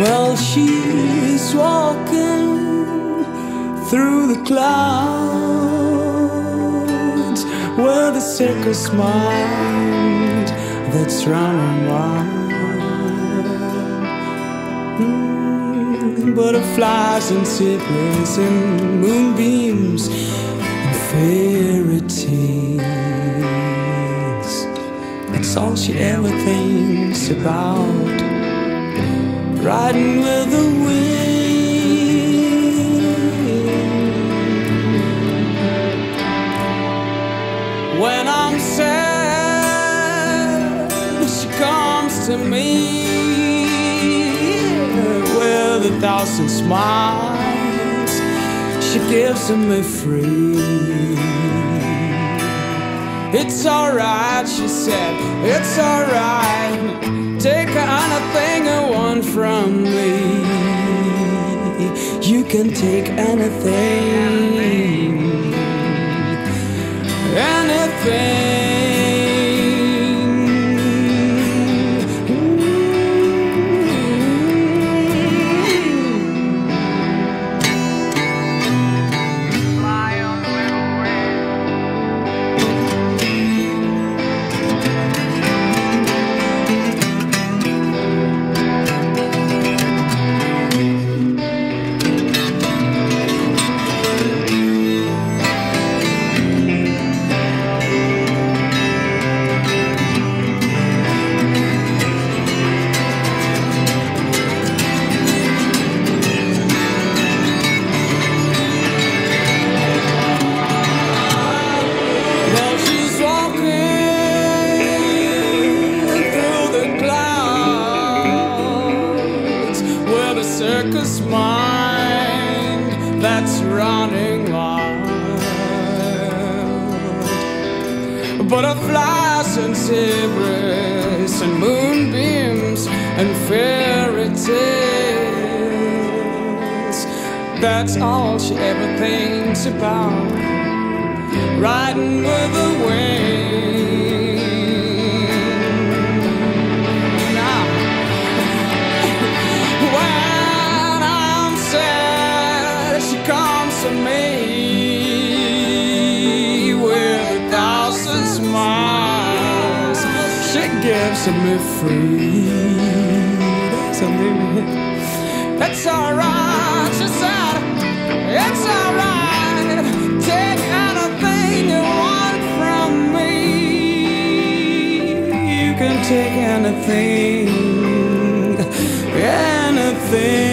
Well, she's walking through the clouds where the circus mind that's running wild. Mm, butterflies and zebras and moonbeams and fairy tales. That's all she ever thinks about riding with the wind. When I'm sad, she comes to me with a thousand smiles. She gives them me free. It's alright, she said, it's alright. Can take anything, anything. Circus mind that's running wild. Butterflies and zebras and moonbeams and fairy tales. That's all she ever thinks about riding with the wind. She gives me free. That's. That's alright, she said. It's alright. Take anything you want from me. You can take anything, anything.